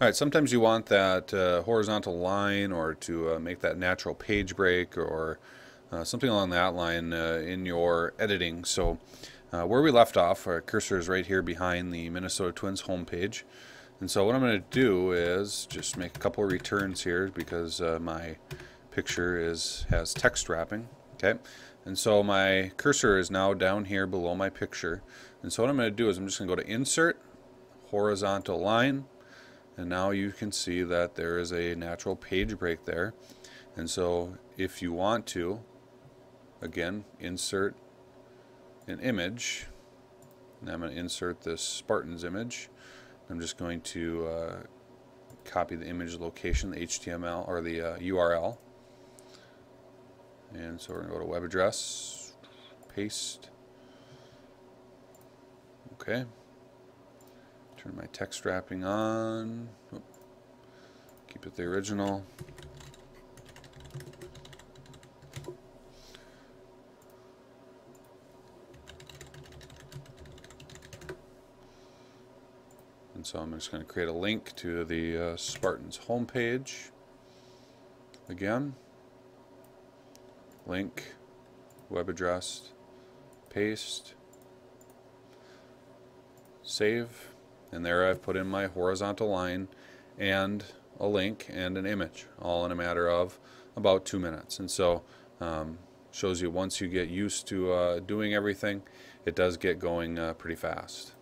All right, sometimes you want that uh, horizontal line or to uh, make that natural page break or uh, something along that line uh, in your editing. So uh, where we left off, our cursor is right here behind the Minnesota Twins homepage. And so what I'm going to do is just make a couple returns here because uh, my picture is has text wrapping. Okay, and so my cursor is now down here below my picture. And so what I'm going to do is I'm just going to go to Insert, Horizontal Line, and now you can see that there is a natural page break there. And so if you want to again insert an image. And I'm going to insert this Spartans image. I'm just going to uh, copy the image location the HTML or the uh, URL and so we're going to go to web address paste. Okay Turn my text wrapping on. Keep it the original. And so I'm just going to create a link to the uh, Spartans homepage. Again, link, web address, paste, save and there I've put in my horizontal line and a link and an image all in a matter of about two minutes. And so um, shows you once you get used to uh, doing everything it does get going uh, pretty fast